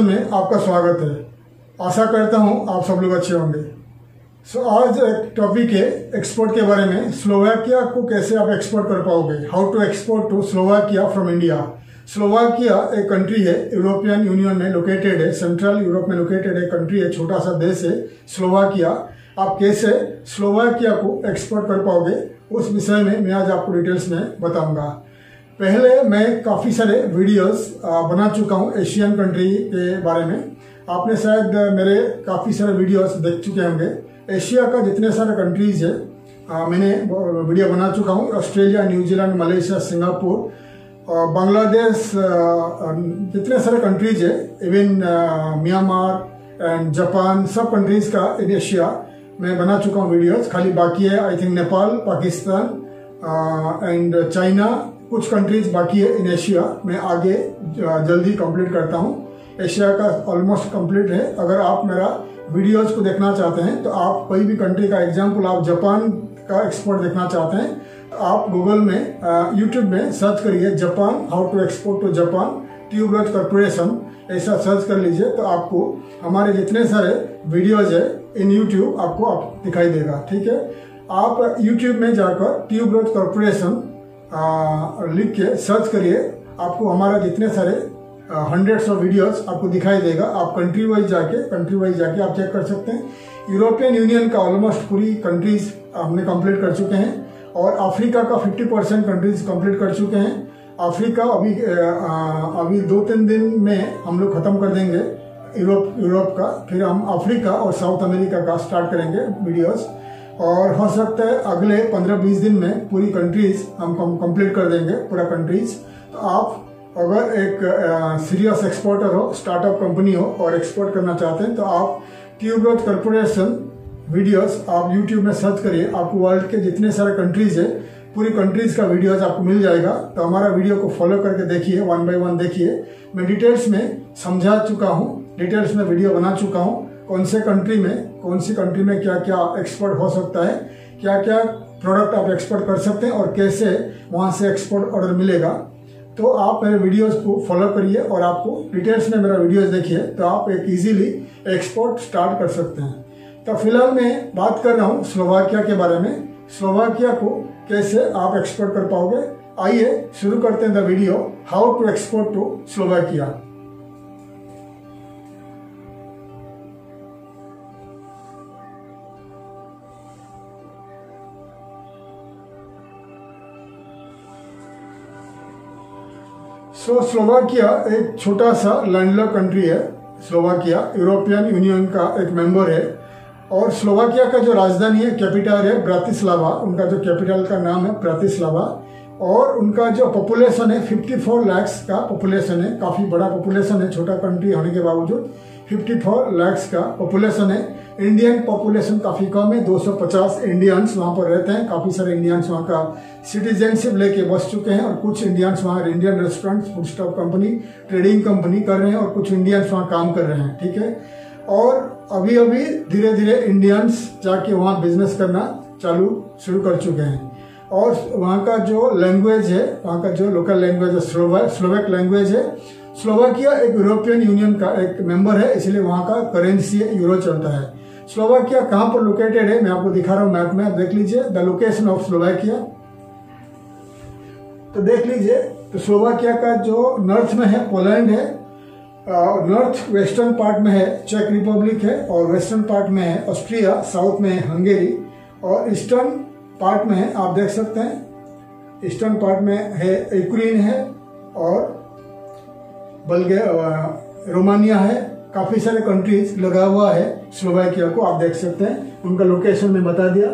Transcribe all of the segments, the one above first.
Corporation में आपका स्वागत है। आशा करता हूँ आप सब लोग अच्छे होंगे। सो so, आज एक टॉपिक है एक्सपोर्ट के बारे में। स्लोवाकिया को कैसे आप एक्सपोर्ट कर पाओगे? How to export to Slovakia from India Slovakia एक कंट्री है यूरोपियन यूनियन में लोकेटेड है सेंट्रल यूरोप में लोकेटेड है कंट्री है छोटा सा देश है स्लोवाकिया आप कैसे स्लोवाकिया को एक्सपोर्ट कर पाओगे उस विषय में मैं आज आपको डिटेल्स में बताऊँगा। पहले मैं काफ़ी सारे वीडियोस बना चुका हूँ एशियन कंट्री के बारे में। आपने शायद मेरे काफ़ी सारे वीडियोस देख चुके होंगे। एशिया का जितने सारे कंट्रीज़ है आ, मैंने वीडियो बना चुका हूँ। Australia New Zealand Malaysia Singapore Bangladesh जितने सारे कंट्रीज़ है इवन म्यांमार एंड जापान सब कंट्रीज़ का इन एशिया मैं बना चुका हूँ वीडियोस खाली बाकी है I think Nepal Pakistan and China कुछ कंट्रीज़ बाकी है इन एशिया मैं आगे जल्दी कंप्लीट करता हूँ। एशिया का ऑलमोस्ट कंप्लीट है। अगर आप मेरा वीडियोस को देखना चाहते हैं तो आप कोई भी कंट्री का एग्जांपल आप जापान का एक्सपोर्ट देखना चाहते हैं, आप गूगल में यूट्यूब में सर्च करिए Japan how to export to Japan ट्यूबरथ corporation ऐसा सर्च कर लीजिए तो आपको हमारे जितने सारे वीडियोज़ है, इन यूट्यूब आपको आप दिखाई देगा, ठीक है? आप यूट्यूब में जाकर ट्यूबरथ कॉरपोरेशन लिख के सर्च करिए। आपको हमारा जितने सारे हंड्रेड्स ऑफ़ वीडियोस आपको दिखाई देगा। आप कंट्री वाइज जाके कंट्री वाइज जाके आप चेक कर सकते हैं। यूरोपियन यूनियन का ऑलमोस्ट पूरी कंट्रीज़ हमने कंप्लीट कर चुके हैं। और अफ्रीका का 50 परसेंट कंट्रीज़ कंप्लीट कर चुके हैं। अफ्रीका अभी अभी दो तीन दिन में हम लोग खत्म कर देंगे। यूरोप यूरोप का, फिर हम अफ्रीका और साउथ अमेरिका का स्टार्ट करेंगे वीडियोस और हो सकता है अगले 15-20 दिन में पूरी कंट्रीज़ हम कंप्लीट कर देंगे, पूरा कंट्रीज़ तो आप अगर एक सीरियस एक्सपोर्टर हो स्टार्टअप कंपनी हो और एक्सपोर्ट करना चाहते हैं तो आप ट्यूबरोथ कॉरपोरेशन वीडियोस आप यूट्यूब में सर्च करिए। आपको वर्ल्ड के जितने सारे कंट्रीज़ है, पूरी कंट्रीज़ का वीडियोस आपको मिल जाएगा। तो हमारा वीडियो को फॉलो करके देखिए वन बाय वन देखिए। मैं डिटेल्स में समझा चुका हूँ डिटेल्स में वीडियो बना चुका हूँ। कौन से कंट्री में, कौन सी कंट्री में क्या क्या एक्सपोर्ट हो सकता है क्या क्या प्रोडक्ट आप एक्सपोर्ट कर सकते हैं और कैसे वहाँ से एक्सपोर्ट ऑर्डर मिलेगा। तो आप मेरे वीडियोस को फॉलो करिए और आपको डिटेल्स में मेरा वीडियोस देखिए तो आप एक इजीली एक्सपोर्ट स्टार्ट कर सकते हैं। तो फ़िलहाल मैं बात कर रहा हूँ स्लोवाकिया के बारे में। स्लोवाकिया को कैसे आप एक्सपोर्ट कर पाओगे? आइए शुरू करते हैं the video how to export to Slovakia. So Slovakia एक छोटा सा लैंडलॉक कंट्री है स्लोवाकिया यूरोपियन यूनियन का एक मेंबर है, और स्लोवाकिया का जो राजधानी है कैपिटल है ब्रातिस्लावा उनका जो कैपिटल का नाम है ब्रातिस्लावा और उनका जो पॉपुलेशन है 54 लैक्स का पॉपुलेशन है, काफ़ी बड़ा पॉपुलेशन है, छोटा कंट्री होने के बावजूद 54 लैक्स का पॉपुलेशन है इंडियन पॉपुलेशन काफ़ी कम है 250 इंडियंस वहाँ पर रहते हैं। काफ़ी सारे इंडियंस वहाँ का सिटीजनशिप लेके बस चुके हैं और कुछ इंडियंस वहाँ Indian restaurant food stop company trading company कर रहे हैं और कुछ इंडियंस वहाँ काम कर रहे हैं, ठीक है? और अभी अभी धीरे धीरे इंडियंस जाके वहाँ बिज़नेस करना चालू, शुरू कर चुके हैं। और वहाँ का जो लैंग्वेज है, वहाँ का जो लोकल लैंग्वेज है स्लोवेक लैंग्वेज है स्लोवाकिया एक यूरोपियन यूनियन का एक मेंबर है, इसलिए वहाँ का करेंसी यूरो चलता है। स्लोवाकिया कहाँ पर लोकेटेड है? मैं आपको दिखा रहा हूँ मैप में। देख लीजिए द लोकेशन ऑफ़ स्लोवाकिया तो देख लीजिए तो स्लोवाकिया का जो नॉर्थ में है पोलैंड है नॉर्थ वेस्टर्न पार्ट में है चेक रिपब्लिक है, और वेस्टर्न पार्ट में है ऑस्ट्रिया साउथ में है हंगेरी और ईस्टर्न पार्ट में है, आप देख सकते हैं ईस्टर्न पार्ट में है यूक्रेन है, और बल्गे रोमानिया है काफ़ी सारे कंट्रीज़ लगा हुआ है स्लोवाकिया को आप देख सकते हैं। उनका लोकेशन में बता दिया।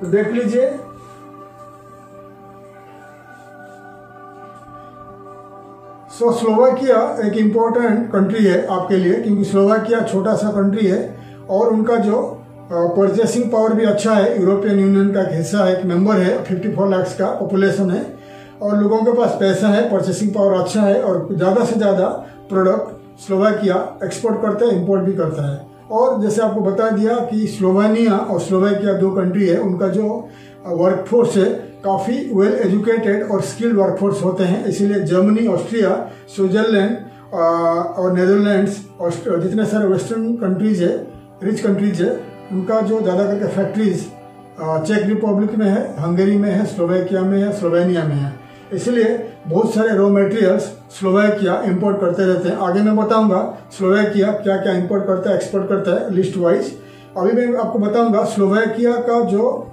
तो देख लीजिए। सो so, स्लोवाकिया एक इम्पोर्टेंट कंट्री है आपके लिए क्योंकि स्लोवाकिया छोटा सा कंट्री है और उनका जो परचेसिंग पावर भी अच्छा है। यूरोपियन यूनियन का एक हिस्सा है एक मेंबर है 54 लाख का पॉपुलेशन है। और लोगों के पास पैसा है परचेसिंग पावर अच्छा है और ज़्यादा से ज़्यादा प्रोडक्ट स्लोवाकिया एक्सपोर्ट करता है इम्पोर्ट भी करता है। और जैसे आपको बता दिया कि स्लोवानिया और स्लोवाकिया दो कंट्री है, उनका जो वर्कफोर्स है, काफ़ी वेल एजुकेटेड और स्किल्ड वर्कफोर्स होते हैं। इसीलिए जर्मनी, ऑस्ट्रिया, स्विट्जरलैंड और नेदरलैंड्स और जितने सारे वेस्टर्न कंट्रीज़ है रिच कंट्रीज़ है, उनका जो ज़्यादा करके फैक्ट्रीज चेक रिपब्लिक में है हंगरी में है स्लोवेकिया में है स्लोवेनिया में है। इसलिए बहुत सारे रॉ मटेरियल्स स्लोवेकिया इंपोर्ट करते रहते हैं। आगे मैं बताऊँगा स्लोवेकिया क्या क्या इंपोर्ट करता है एक्सपोर्ट करता है लिस्ट वाइज अभी मैं आपको बताऊँगा स्लोवेकिया का जो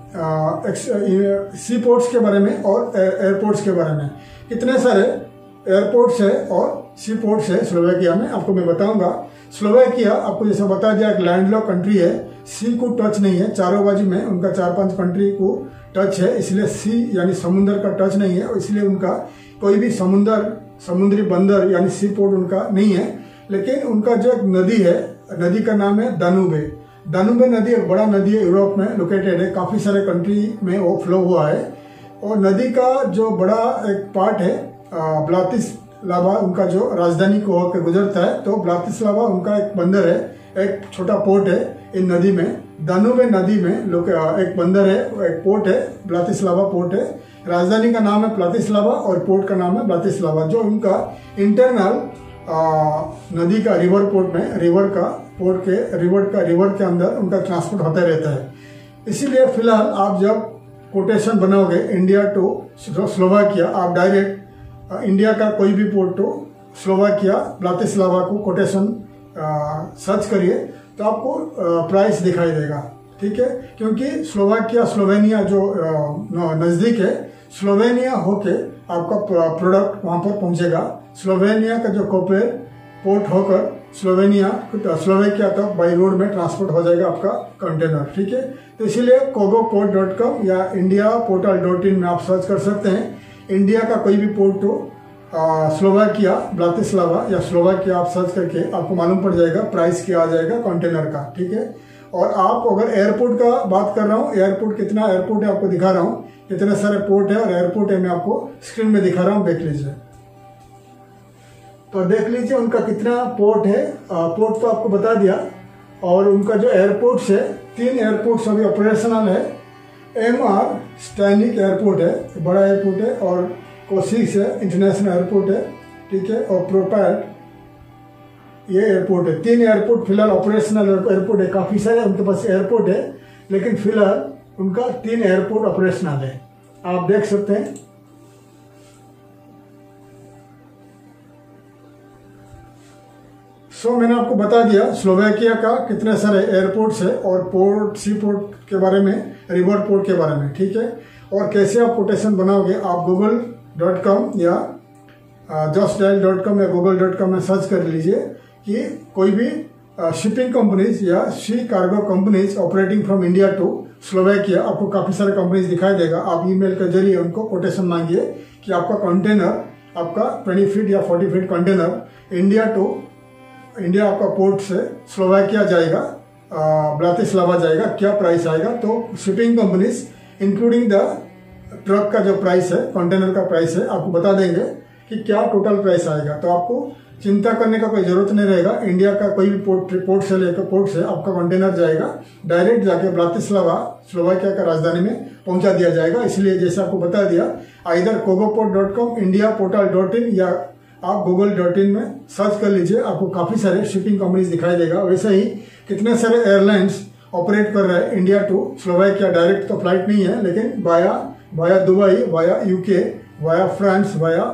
सी पोर्ट्स के बारे में और एयरपोर्ट्स के बारे में। कितने सारे एयरपोर्ट्स है और सी पोर्ट्स है स्लोवेकिया में, आपको मैं बताऊँगा। स्लोवेकिया आपको जैसे बता दिया लैंडलॉक कंट्री है। सी को टच नहीं है, चारों बाजू में उनका चार पाँच कंट्री को टच है, इसलिए सी यानी समुन्द्र का टच नहीं है इसलिए उनका कोई भी समुन्द्र समुद्री बंदर यानी सी पोर्ट उनका नहीं है। लेकिन उनका जो एक नदी है, नदी का नाम है दानूबे। दानूबे नदी एक बड़ा नदी है, यूरोप में लोकेटेड है, काफ़ी सारे कंट्री में वो फ्लो हुआ है। और नदी का जो बड़ा एक पार्ट है ब्लातिस लावा उनका जो राजधानी को होकर गुजरता है तो ब्लातिस लावा उनका एक बंदर है, एक छोटा पोर्ट है इन नदी में। दानूबे नदी में, लोग एक बंदर है एक पोर्ट है, ब्लातिस्लावा पोर्ट है। राजधानी का नाम है प्लातिस्लावा और पोर्ट का नाम है ब्लातिस्लावा, जो उनका इंटरनल नदी का रिवर पोर्ट में रिवर का पोर्ट के रिवर का रिवर के अंदर उनका ट्रांसपोर्ट होता रहता है। इसीलिए फ़िलहाल आप जब कोटेशन बनाओगे इंडिया टू स्लोवाकिया आप डायरेक्ट इंडिया का कोई भी पोर्ट टू स्लोवाकिया ब्लातिस्लावा को कोटेशन सर्च करिए। तो आपको प्राइस दिखाई देगा, ठीक है? क्योंकि स्लोवाकिया स्लोवेनिया जो नज़दीक है स्लोवेनिया होके आपका प्रोडक्ट वहाँ पर पहुँचेगा। स्लोवेनिया का जो कोपेर पोर्ट होकर स्लोवेनिया स्लोवेकिया तक बाई रोड में ट्रांसपोर्ट हो जाएगा आपका कंटेनर ठीक है? तो इसीलिए कोगो पोर्ट डॉट कॉम या इंडिया पोर्टल डॉट इन में आप सर्च कर सकते हैं। इंडिया का कोई भी पोर्ट हो स्लोवाकिया ब्लातिस्लावा या स्लोवाकिया आप सर्च करके आपको मालूम पड़ जाएगा प्राइस क्या आ जाएगा कंटेनर का ठीक है? और आप अगर एयरपोर्ट का बात कर रहा हूँ एयरपोर्ट कितना एयरपोर्ट है आपको दिखा रहा हूँ कितने सारे पोर्ट है और एयरपोर्ट है मैं आपको स्क्रीन में दिखा रहा हूँ देख लीजिए। तो देख लीजिए उनका कितना पोर्ट है। आ, पोर्ट तो आपको बता दिया और उनका जो एयरपोर्ट है तीन एयरपोर्ट अभी ऑपरेशनल है। एम आर स्टैनिक एयरपोर्ट है बड़ा एयरपोर्ट है और है इंटरनेशनल एयरपोर्ट है ठीक है और प्रोपैट ये एयरपोर्ट है। तीन एयरपोर्ट फ़िलहाल ऑपरेशनल एयरपोर्ट है। काफ़ी सारे उनके पास एयरपोर्ट है लेकिन फ़िलहाल उनका तीन एयरपोर्ट ऑपरेशनल है। आप देख सकते हैं। सो so, मैंने आपको बता दिया स्लोवेकिया का कितने सारे एयरपोर्ट्स है और पोर्ट सी पोर्ट के बारे में रिवर पोर्ट के बारे में ठीक है? और कैसे आप कोटेशन बनाओगे आप गूगल डॉट कॉम या जस्ट डायल डॉट कॉम या गूगल डॉट कॉम में सर्च कर लीजिए कि कोई भी शिपिंग कंपनीज़ या sea cargo companies operating from India to Slovakia आपको काफ़ी सारे कंपनीज़ दिखाई देगा। आप ईमेल के ज़रिए उनको कोटेशन मांगिए कि आपका कंटेनर आपका ट्वेंटी फीट या forty feet container India to India आपका पोर्ट से स्लोवाकिया जाएगा ब्लातिस्लावा जाएगा, क्या प्राइस आएगा? तो shipping companies including the truck का जो प्राइस है कंटेनर का प्राइस है, आपको बता देंगे कि क्या टोटल प्राइस आएगा। तो आपको चिंता करने का कोई ज़रूरत नहीं रहेगा। इंडिया का कोई भी पोर्ट पोर्ट से लेकर पोर्ट से आपका कंटेनर जाएगा। डायरेक्ट जाके ब्रातिस्लावा स्लोवाकिया का राजधानी में पहुँचा दिया जाएगा। इसलिए जैसे आपको बता दिया either Cogoport dot com India portal dot in या आप गूगल डॉट इन में सर्च कर लीजिए, आपको काफ़ी सारे शिपिंग कंपनीज़ दिखाई देगा। वैसे ही कितने सारे एयरलाइंस ऑपरेट कर रहे हैं इंडिया टू स्लोवाकिया डायरेक्ट तो फ़्लाइट नहीं है, लेकिन via via Dubai via UK via France via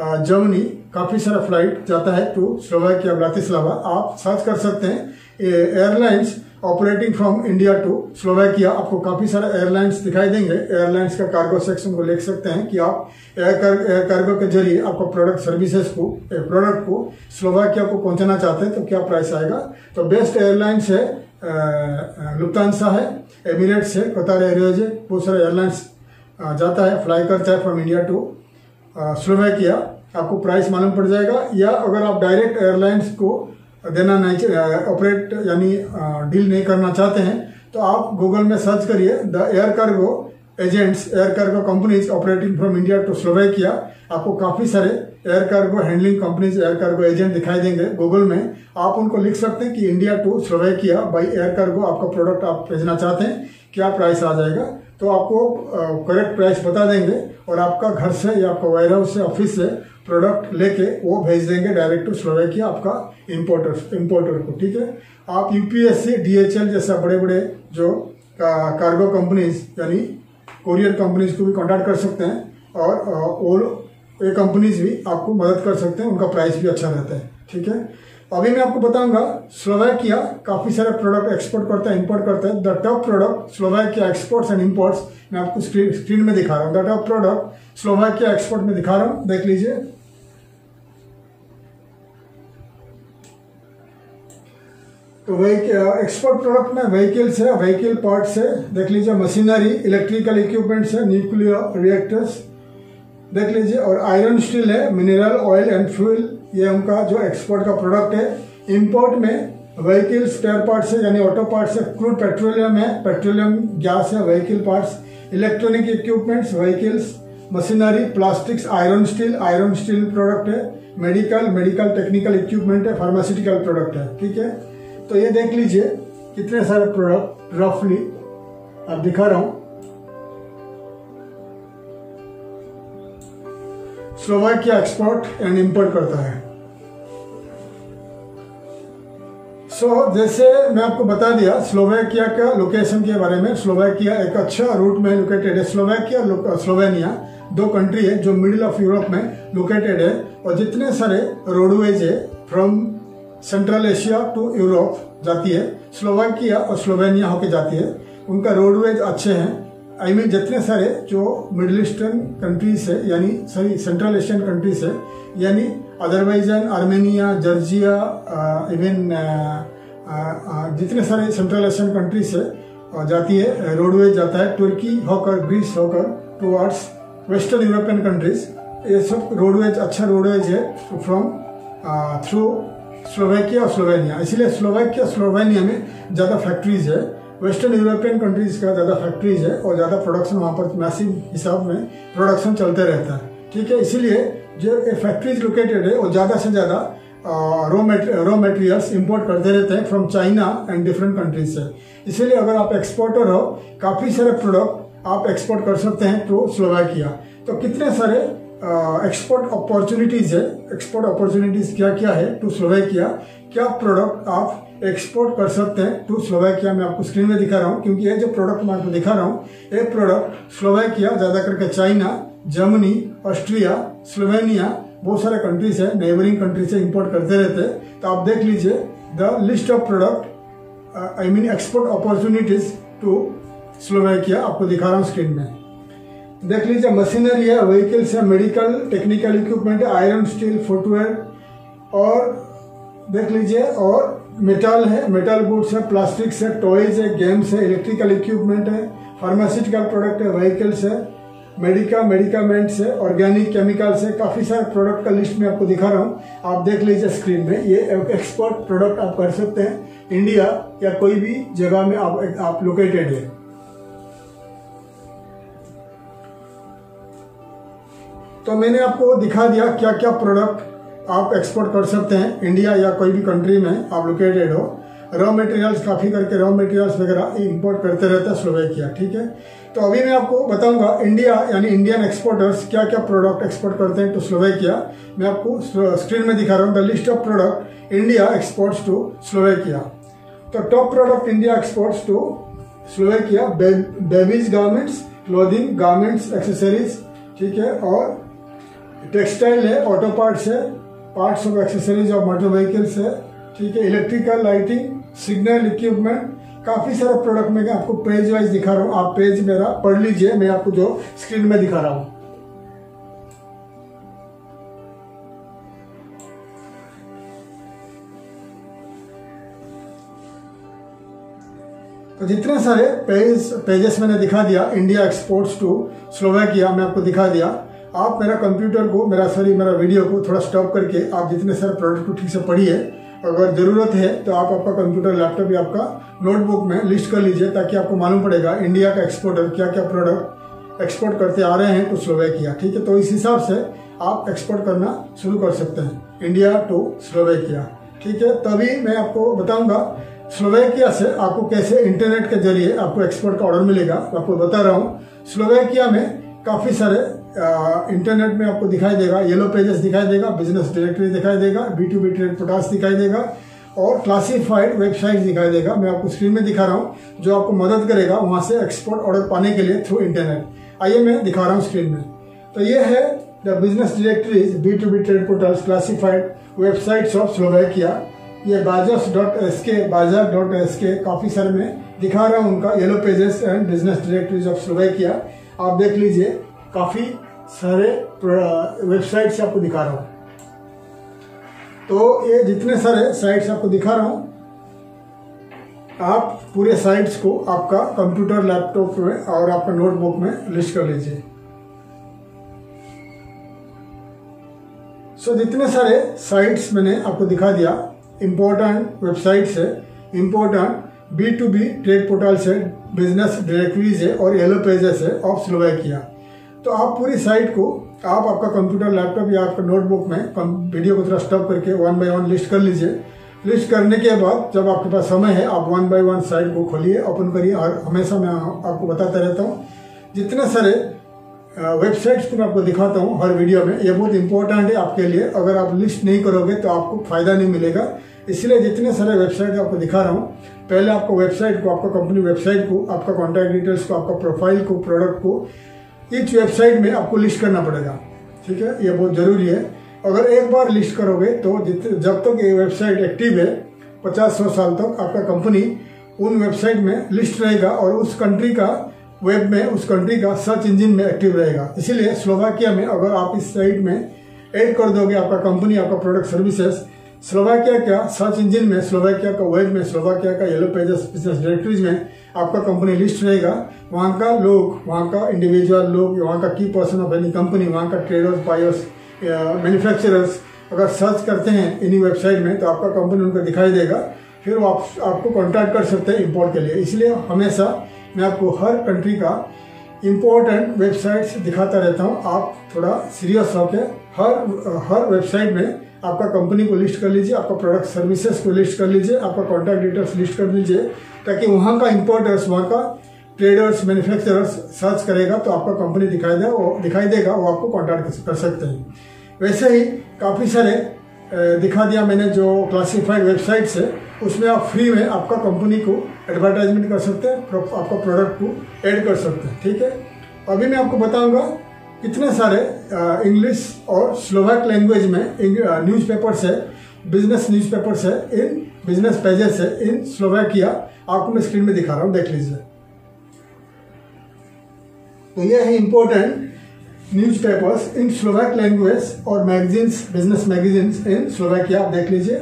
Germany काफ़ी सारा फ़्लाइट जाता है टू स्लोवाकिया ब्रातिस्लावा आप सर्च कर सकते हैं airlines operating from India to Slovakia आपको काफ़ी सारे एयरलाइंस दिखाई देंगे। एयरलाइंस का कार्गो सेक्शन को लिख सकते हैं कि आप एयर कर, एयर कार्गो के ज़रिए आपको प्रोडक्ट सर्विसेज़ को प्रोडक्ट को स्लोवाकिया को पहुंचाना चाहते हैं तो क्या प्राइस आएगा? तो बेस्ट एयरलाइंस है लुप्तानसा है एमिरेट्स है कतार एयरवेज है बहुत सारे एयरलाइंस जाता है फ्लाई करता है फ्रॉम इंडिया टू स्लोवेकिया आपको प्राइस मालूम पड़ जाएगा, या अगर आप डायरेक्ट एयरलाइंस को देना नहीं ऑपरेट यानी डील नहीं करना चाहते हैं तो आप गूगल में सर्च करिए the air cargo agents air cargo companies operating from India to Slovakia आपको काफ़ी सारे air cargo handling companies air cargo agent दिखाई देंगे गूगल में। आप उनको लिख सकते हैं कि India to Slovakia by air cargo आपका प्रोडक्ट आप भेजना चाहते हैं, क्या प्राइस आ जाएगा? तो आपको करेक्ट प्राइस बता देंगे और आपका घर से या आपका वेयर हाउस से ऑफ़िस से प्रोडक्ट लेके वो भेज देंगे डायरेक्ट टू स्लोवेकिया आपका इम्पोर्टर इम्पोर्टर को, ठीक है? आप यूपीएससी डीएचएल जैसा बड़े बड़े जो कार्गो कंपनीज़ यानी कोरियर कंपनीज़ को भी कॉन्टैक्ट कर सकते हैं और वो ये कंपनीज़ भी आपको मदद कर सकते हैं, उनका प्राइस भी अच्छा रहता है, ठीक है? अभी मैं आपको बताऊँगा स्लोवाकिया काफ़ी सारे प्रोडक्ट एक्सपोर्ट करता है इंपोर्ट करता है। The top product Slovakia exports and imports मैं आपको स्क्रीन स्क्रीन में दिखा रहा हूँ। The top product Slovakia export में दिखा रहा हूँ। देख लीजिए। तो वही एक्सपोर्ट प्रोडक्ट में व्हीकल्स है व्हीकल पार्ट्स है देख लीजिए मशीनरी इलेक्ट्रिकल इक्विपमेंट्स है न्यूक्लियर रिएक्टर्स देख लीजिए। और आयरन स्टील है मिनरल ऑयल एंड फ्यूल ये उनका जो एक्सपोर्ट का प्रोडक्ट है इंपोर्ट में व्हीकल स्पेयर पार्ट्स है यानी ऑटो पार्ट्स है क्रूड पेट्रोलियम है पेट्रोलियम गैस है vehicle parts electronic equipments vehicles machinery plastics iron steel iron steel product है मेडिकल मेडिकल टेक्निकल इक्विपमेंट है फार्मास्यूटिकल प्रोडक्ट है, ठीक है? तो ये देख लीजिए कितने सारे प्रोडक्ट रफली आप दिखा रहा हूँ। स्लोवाकिया एक्सपोर्ट एंड इंपोर्ट करता है। सो so, जैसे मैं आपको बता दिया स्लोवाकिया का लोकेशन के बारे में स्लोवाकिया एक अच्छा रूट में लोकेटेड है। स्लोवाकिया स्लोवेनिया दो कंट्री है जो मिडिल ऑफ़ यूरोप में लोकेटेड है और जितने सारे रोडवेज़ है from Central Asia to Europe जाती है। स्लोवाकिया और स्लोवेनिया होके जाती है। उनका रोडवेज़ अच्छे हैं। आई I मीन mean, जितने सारे जो मिडिल ईस्टर्न कंट्रीज़ है यानी सॉरी सेंट्रल एशियन कंट्रीज़ है यानी अदरवाइजन आर्मेनिया जर्जिया इवन जितने सारे सेंट्रल एशियन कंट्रीज़ है जाती है रोडवेज़ जाता है तुर्की होकर ग्रीस होकर टूवर्ड्स वेस्टर्न यूरोपियन कंट्रीज़ ये सब रोडवेज़ अच्छा रोडवेज़ है फ्रॉम थ्रू स्लोवेकिया और स्लोवेनिया इसलिए स्लोवेकिया स्लोवेनिया में ज़्यादा फैक्ट्रीज है. वेस्टर्न यूरोपियन कंट्रीज़ का ज़्यादा फैक्ट्रीज है, और ज़्यादा प्रोडक्शन वहाँ पर मैसिव हिसाब में प्रोडक्शन चलते रहता है. ठीक है? इसीलिए जो फैक्ट्रीज लोकेटेड है वो ज़्यादा से ज़्यादा रॉ रॉ मटेरियल्स इंपोर्ट करते रहते हैं from China and different countries से। इसीलिए अगर आप एक्सपोर्टर हो, काफ़ी सारे प्रोडक्ट आप एक्सपोर्ट कर सकते हैं टू स्लोवाकिया तो कितने सारे एक्सपोर्ट अपॉर्चुनिटीज़ है एक्सपोर्ट अपॉर्चुनिटीज़ क्या क्या है टू स्लोवेकिया क्या प्रोडक्ट आप एक्सपोर्ट कर सकते हैं टू स्लोवेकिया मैं आपको स्क्रीन में दिखा रहा हूँ, क्योंकि ये जो प्रोडक्ट मैं आपको दिखा रहा हूँ, ये प्रोडक्ट स्लोवेकिया ज़्यादा करके चाइना जर्मनी ऑस्ट्रिया स्लोवेनिया बहुत सारे कंट्रीज़ है नेबरिंग कंट्री से इंपोर्ट करते रहते हैं। तो आप देख लीजिए the list of product I mean export opportunities to Slovakia आपको दिखा रहा हूँ स्क्रीन में। देख लीजिए मशीनरी है व्हीकल्स है medical technical equipment iron steel footwear और देख लीजिए, और मेटल है मेटल गुड्स है प्लास्टिक्स है टॉयज है गेम्स है इलेक्ट्रिकल इक्विपमेंट है फार्मास्यूटिकल प्रोडक्ट है व्हीकल्स है। मेडिका मेडिकामेंट्स है ऑर्गेनिक केमिकल से काफ़ी सारे प्रोडक्ट का लिस्ट में आपको दिखा रहा हूँ। आप देख लीजिए स्क्रीन में। ये एक्सपोर्ट प्रोडक्ट आप कर सकते हैं। इंडिया या कोई भी जगह में आप, आप लोकेटेड है। तो मैंने आपको दिखा दिया क्या क्या प्रोडक्ट आप एक्सपोर्ट कर सकते हैं। इंडिया या कोई भी कंट्री में आप लोकेटेड हो। रॉ मटेरियल्स काफ़ी करके रॉ मटेरियल्स वगैरह इंपोर्ट करते रहते हैं स्लोवेकिया ठीक है? तो अभी मैं आपको बताऊँगा इंडिया यानी इंडियन एक्सपोर्टर्स क्या क्या प्रोडक्ट एक्सपोर्ट करते हैं टू स्लोवेकिया मैं आपको स्क्रीन में दिखा रहा हूँ the list of product India exports to Slovakia तो top product India exports to Slovakia babies garments clothing garments accessories ठीक है? और टेक्सटाइल है ऑटो पार्ट्स है parts of accessories of motor vehicles है। ठीक है इलेक्ट्रिकल लाइटिंग सिग्नल इक्विपमेंट काफ़ी सारे प्रोडक्ट में आपको पेज वाइज दिखा रहा हूँ। आप पेज मेरा पढ़ लीजिए, मैं आपको जो स्क्रीन में दिखा रहा हूँ। तो जितने सारे पेज पेजेस मैंने दिखा दिया इंडिया एक्सपोर्ट्स टू स्लोवेकिया मैं आपको दिखा दिया। आप मेरा कंप्यूटर को, मेरा सॉरी मेरा वीडियो को थोड़ा स्टॉप करके आप जितने सारे प्रोडक्ट को ठीक से पढ़िए अगर ज़रूरत है तो आप आपका कंप्यूटर लैपटॉप या आपका नोटबुक में लिस्ट कर लीजिए ताकि आपको मालूम पड़ेगा इंडिया का एक्सपोर्टर क्या क्या प्रोडक्ट एक्सपोर्ट करते आ रहे हैं टू स्लोवेकिया ठीक है? तो इस हिसाब से आप एक्सपोर्ट करना शुरू कर सकते हैं इंडिया टू स्लोवेकिया ठीक है? तभी मैं आपको बताऊँगा स्लोवेकिया से आपको कैसे इंटरनेट के ज़रिए आपको एक्सपोर्ट का ऑर्डर मिलेगा। आपको बता रहा हूँ। स्लोवेकिया में काफ़ी सारे इंटरनेट में आपको दिखाई देगा येलो पेजेस दिखाई देगा बिज़नेस डायरेक्टरी दिखाई देगा B to B trade portals दिखाई देगा, और क्लासिफाइड वेबसाइट दिखाई देगा। मैं आपको स्क्रीन में दिखा रहा हूँ, जो आपको मदद करेगा वहाँ से एक्सपोर्ट ऑर्डर पाने के लिए थ्रू इंटरनेट आइए मैं दिखा रहा हूँ स्क्रीन में। तो ये है the business directories B to B trade portals classified websites of Slovakia ये बाजस डॉट एस के बाज़ार डॉट एस के काफ़ी सारे में दिखा रहा हूँ उनका yellow pages and business directories of Slovakia आप देख लीजिए, काफ़ी सारे वेबसाइट से आपको दिखा रहा हूँ। तो ये जितने सारे साइट्स आपको दिखा रहा हूँ आप पूरे साइट्स को आपका कंप्यूटर लैपटॉप में और आपका नोटबुक में लिस्ट कर लीजिए। सो so, जितने सारे साइट्स मैंने आपको दिखा दिया इम्पोर्टेंट वेबसाइट्स है important B to B trade portal से बिज़नेस डायरेक्टरीज है और येलो पेजेस है ऑफ़ स्लोवेकिया तो आप पूरी साइट को, आप आपका कंप्यूटर लैपटॉप या आपका नोटबुक में वीडियो को थोड़ा स्टॉप करके वन बाय वन लिस्ट कर लीजिए। लिस्ट करने के बाद जब आपके पास समय है, आप वन बाय वन साइट को खोलिए ओपन करिए और हमेशा मैं आपको बताता रहता हूँ। जितने सारे वेबसाइट्स को मैं आपको दिखाता हूँ हर वीडियो में, ये बहुत इंपॉर्टेंट है आपके लिए। अगर आप लिस्ट नहीं करोगे तो आपको फ़ायदा नहीं मिलेगा। इसलिए जितने सारे वेबसाइट आपको दिखा रहा हूँ, पहले आपको वेबसाइट को, आपका कंपनी वेबसाइट को, आपका कॉन्टैक्ट डिटेल्स को, आपका प्रोफ़ाइल को प्रोडक्ट को इस वेबसाइट में आपको लिस्ट करना पड़ेगा। ठीक है? ये बहुत ज़रूरी है। अगर एक बार लिस्ट करोगे तो जब तक ये वेबसाइट एक्टिव है पचास सौ साल तक आपका कंपनी उन वेबसाइट में लिस्ट रहेगा और उस कंट्री का वेब में, उस कंट्री का सर्च इंजन में एक्टिव रहेगा। इसीलिए स्लोवाकिया में अगर आप इस साइट में ऐड कर दोगे, आपका कंपनी, आपका प्रोडक्ट सर्विसेज़, स्लोवाकिया का सर्च इंजन में, स्लोवाकिया का वेब में, स्लोवाकिया का येलो पेजेस बिज़नेस डायरेक्टरीज में आपका कंपनी लिस्ट रहेगा। वहाँ का लोग वहाँ का इंडिविजुअल लोग वहाँ का की पर्सन ऑफ़ एनी कंपनी वहाँ का ट्रेडर्स बायर्स मैन्युफैक्चरर्स अगर सर्च करते हैं इन्हीं वेबसाइट में तो आपका कंपनी उनको दिखाई देगा। फिर वो आप, आपको कॉन्टैक्ट कर सकते हैं इम्पोर्ट के लिए। इसलिए हमेशा मैं आपको हर कंट्री का इम्पोर्टेंट वेबसाइट्स दिखाता रहता हूँ। आप थोड़ा सीरियस होकर हर हर वेबसाइट में आपका कंपनी को लिस्ट कर लीजिए, आपका प्रोडक्ट सर्विसेज़ को लिस्ट कर लीजिए, आपका कॉन्टैक्ट डिटेल्स लिस्ट कर लीजिए ताकि वहाँ का इम्पोर्टर्स वहाँ का ट्रेडर्स मैन्युफैक्चरर्स सर्च करेगा तो आपका कंपनी दिखाई दे, वो दिखाई देगा, वो आपको कॉन्टैक्ट कर सकते हैं। वैसे ही काफ़ी सारे दिखा दिया मैंने जो क्लासिफाइड वेबसाइट्स है, उसमें आप फ्री में आपका कंपनी को एडवर्टाइजमेंट कर सकते हैं आपका प्रोडक्ट को ऐड कर सकते हैं, ठीक है? अभी मैं आपको बताऊँगा इतने सारे इंग्लिश और स्लोवाक लैंग्वेज में न्यूज़पेपर्स है बिज़नेस न्यूज़पेपर्स है इन बिज़नेस पेजेस है इन स्लोवाकिया आपको मैं स्क्रीन में दिखा रहा हूँ, देख लीजिए। तो ये है important newspapers in Slovak language और magazines business magazines in Slovakia आप देख लीजिए।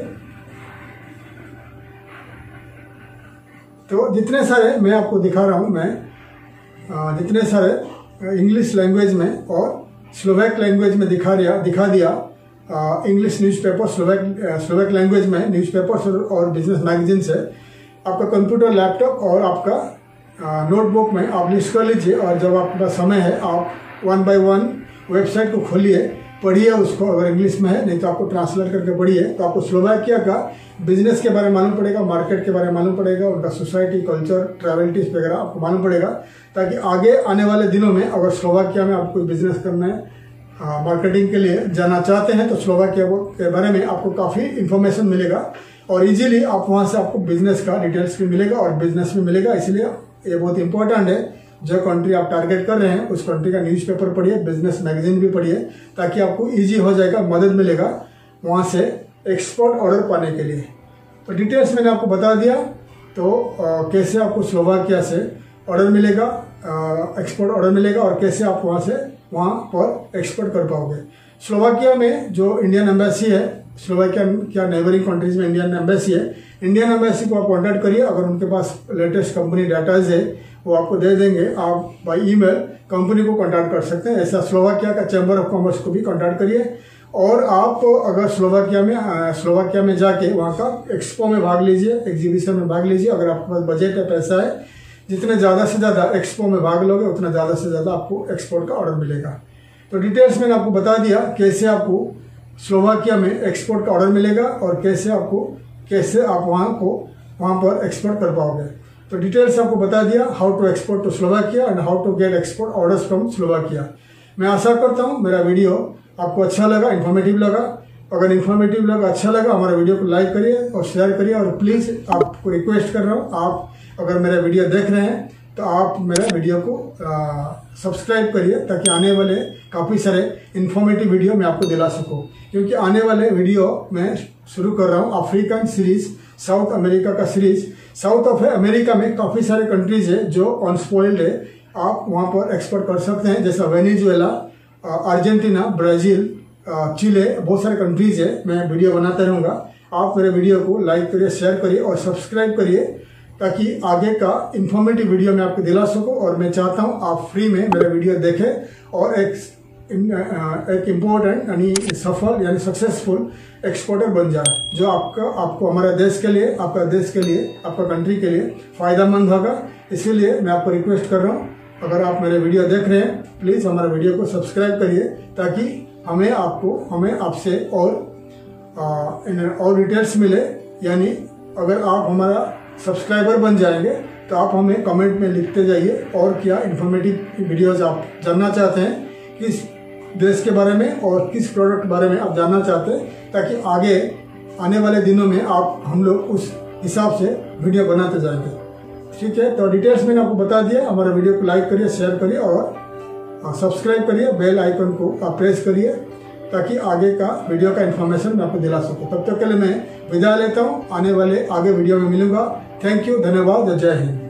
तो जितने सारे मैं आपको दिखा रहा हूँ मैं जितने सारे इंग्लिश लैंग्वेज में और स्लोवैक लैंग्वेज में दिखा दिया दिखा दिया English newspaper Slovak Slovak language में न्यूज़पेपर्स और बिज़नेस मैगजीन से आपका कंप्यूटर लैपटॉप और आपका नोटबुक में आप लिस्ट कर लीजिए और जब आपका समय है, आप वन बाय वन वेबसाइट को खोलिए। पढ़िए उसको, अगर इंग्लिश में है, नहीं तो आपको ट्रांसलेट करके पढ़िए। तो आपको स्लोवाकिया का बिज़नेस के बारे में मालूम पड़ेगा मार्केट के बारे में मालूम पड़ेगा, उनका सोसाइटी कल्चर ट्रैवलिटीज वगैरह आपको मालूम पड़ेगा, ताकि आगे आने वाले दिनों में अगर स्लोवाकिया में आपको बिज़नेस करना मार्केटिंग के लिए जाना चाहते हैं तो स्लोवाकिया के बारे में आपको काफ़ी इन्फॉर्मेशन मिलेगा। और इजीली आप वहाँ से आपको बिज़नेस का डिटेल्स भी मिलेगा और बिज़नेस भी मिलेगा, इसलिए ये बहुत इंपॉर्टेंट है। जो कंट्री आप टारगेट कर रहे हैं उस कंट्री का न्यूज़पेपर पढ़िए बिज़नेस मैगजीन भी पढ़िए ताकि आपको इजी हो जाएगा मदद मिलेगा वहाँ से एक्सपोर्ट ऑर्डर पाने के लिए। तो डिटेल्स मैंने आपको बता दिया तो आ, कैसे आपको स्लोवाकिया से ऑर्डर मिलेगा एक्सपोर्ट ऑर्डर मिलेगा और कैसे आप वहाँ से वहाँ पर एक्सपोर्ट कर पाओगे। स्लोवाकिया में जो इंडियन एम्बेसी है स्लोवाकिया क्या नेबरिंग कंट्रीज़ में इंडियन एम्बेसी है इंडियन एम्बेसी को आप कॉन्टैक्ट करिए अगर उनके पास लेटेस्ट कंपनी डाटाज है वो आपको दे देंगे। आप बाई ईमेल कंपनी को कॉन्टैक्ट कर सकते हैं। ऐसा स्लोवाकिया का चैम्बर ऑफ़ कॉमर्स को भी कॉन्टैक्ट करिए। और आप अगर स्लोवाकिया में स्लोवाकिया में जाके वहाँ का एक्सपो में भाग लीजिए एग्जीबिशन में भाग लीजिए। अगर आपके पास बजट है पैसा है, जितने ज़्यादा से ज़्यादा एक्सपो में भाग लोगे, उतना ज़्यादा से ज़्यादा आपको एक्सपोर्ट का ऑर्डर मिलेगा। तो डिटेल्स मैंने आपको बता दिया कैसे आपको स्लोवाकिया में एक्सपोर्ट का ऑर्डर मिलेगा और कैसे आपको, कैसे आप वहाँ को, वहाँ पर एक्सपोर्ट कर पाओगे। तो डिटेल्स आपको बता दिया how to export to Slovakia and how to get export orders from Slovakia मैं आशा करता हूँ मेरा वीडियो आपको अच्छा लगा इन्फॉर्मेटिव लगा। अगर इन्फॉर्मेटिव लगा अच्छा लगा, हमारा वीडियो को लाइक करिए और शेयर करिए और प्लीज़ आपको रिक्वेस्ट कर रहा हूँ, आप अगर मेरा वीडियो देख रहे हैं तो आप मेरा वीडियो को सब्सक्राइब करिए ताकि आने वाले काफ़ी सारे इन्फॉर्मेटिव वीडियो मैं आपको दिला सकूँ। क्योंकि आने वाले वीडियो मैं शुरू कर रहा हूँ अफ्रीकन सीरीज़ साउथ अमेरिका का सीरीज़ साउथ ऑफ़ अमेरिका में काफ़ी सारे कंट्रीज़ है जो अनस्पॉइल्ड है। आप वहाँ पर एक्सपोर्ट कर सकते हैं, जैसा वेनेजुएला अर्जेंटीना ब्राज़ील चिले बहुत सारे कंट्रीज़ है। मैं वीडियो बनाता रहूँगा। आप मेरे वीडियो को लाइक करिए शेयर करिए और सब्सक्राइब करिए, ताकि आगे का इन्फॉर्मेटिव वीडियो मैं आपको दिला सकूँ और मैं चाहता हूँ आप फ्री में मेरा वीडियो देखें और एक एक इम्पोर्टेंट यानी सफल यानी सक्सेसफुल एक्सपोर्टर बन जाए जो आपका आपको हमारे देश के लिए आपका देश के लिए आपका कंट्री के लिए फ़ायदेमंद होगा। इसीलिए मैं आपको रिक्वेस्ट कर रहा हूँ अगर आप मेरे वीडियो देख रहे हैं प्लीज़ हमारे वीडियो को सब्सक्राइब करिए ताकि हमें आपको हमें आपसे और आ, और डिटेल्स मिले। यानी अगर आप हमारा सब्सक्राइबर बन जाएँगे तो आप हमें कमेंट में लिखते जाइए और क्या इन्फॉर्मेटिव वीडियोज़ आप जानना चाहते हैं किस देश के बारे में और किस प्रोडक्ट बारे में आप जानना चाहते हैं, ताकि आगे, आने वाले दिनों में आप, हम लोग उस हिसाब से वीडियो बनाते जाएँगे। ठीक है तो डिटेल्स मैंने आपको बता दिया। हमारे वीडियो को लाइक करिए शेयर करिए और सब्सक्राइब करिए बेल आइकन को आप प्रेस करिए, ताकि आगे का वीडियो का इन्फॉर्मेशन मैं आपको दिला सकूँ। तब तक के लिए मैं विदा लेता हूँ। आने वाले, आगे वीडियो में मिलूँगा। थैंक यू धन्यवाद, जय हिंद।